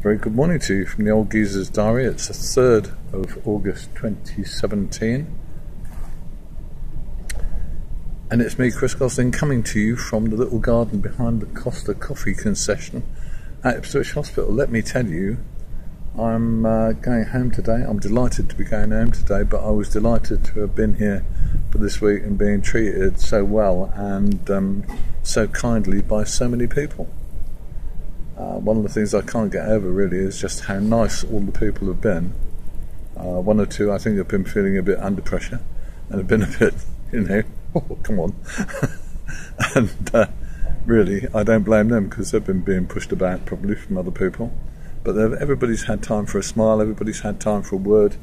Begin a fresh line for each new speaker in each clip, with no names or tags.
Very good morning to you from the Old Geezer's Diary. It's the 3rd of August 2017. And it's me, Chris Gosling, coming to you from the little garden behind the Costa Coffee concession at Ipswich Hospital. Let me tell you, I'm uh, going home today. I'm delighted to be going home today, but I was delighted to have been here for this week and being treated so well and um, so kindly by so many people. Uh, one of the things I can't get over really is just how nice all the people have been. Uh, one or two, I think, have been feeling a bit under pressure and have been a bit, you know, oh, come on. and uh, really, I don't blame them because they've been being pushed about probably from other people. But everybody's had time for a smile, everybody's had time for a word.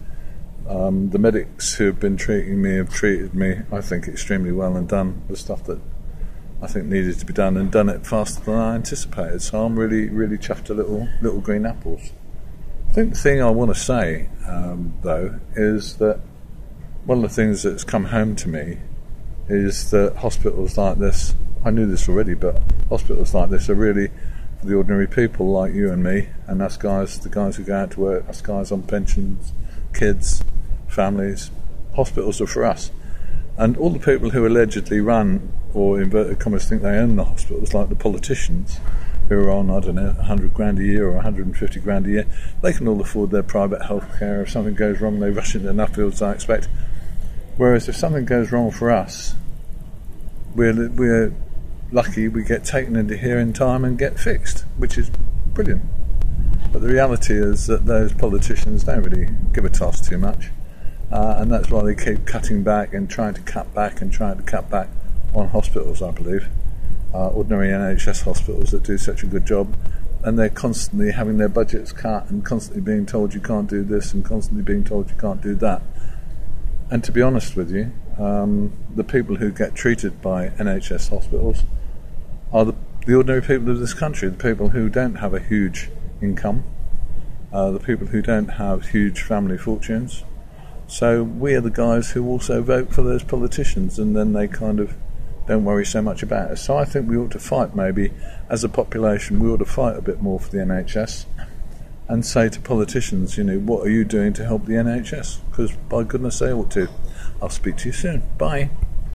Um, the medics who have been treating me have treated me, I think, extremely well and done the stuff that I think needed to be done and done it faster than I anticipated. So I'm really, really chuffed a little, little green apples. I think the thing I want to say, um, though, is that one of the things that's come home to me is that hospitals like this, I knew this already, but hospitals like this are really for the ordinary people like you and me, and us guys, the guys who go out to work, us guys on pensions, kids, families. Hospitals are for us. And all the people who allegedly run, or inverted commas, think they own the hospitals, like the politicians who are on, I don't know, 100 grand a year or 150 grand a year, they can all afford their private health care. If something goes wrong, they rush into Nuffields, I expect. Whereas if something goes wrong for us, we're, we're lucky we get taken into here in time and get fixed, which is brilliant. But the reality is that those politicians don't really give a toss too much. Uh, and that's why they keep cutting back and trying to cut back and trying to cut back on hospitals, I believe. Uh, ordinary NHS hospitals that do such a good job, and they're constantly having their budgets cut and constantly being told you can't do this and constantly being told you can't do that. And to be honest with you, um, the people who get treated by NHS hospitals are the, the ordinary people of this country, the people who don't have a huge income, uh, the people who don't have huge family fortunes, so we are the guys who also vote for those politicians, and then they kind of don't worry so much about us. So I think we ought to fight, maybe as a population, we ought to fight a bit more for the NHS and say to politicians, you know, what are you doing to help the NHS? Because by goodness, they ought to. I'll speak to you soon. Bye.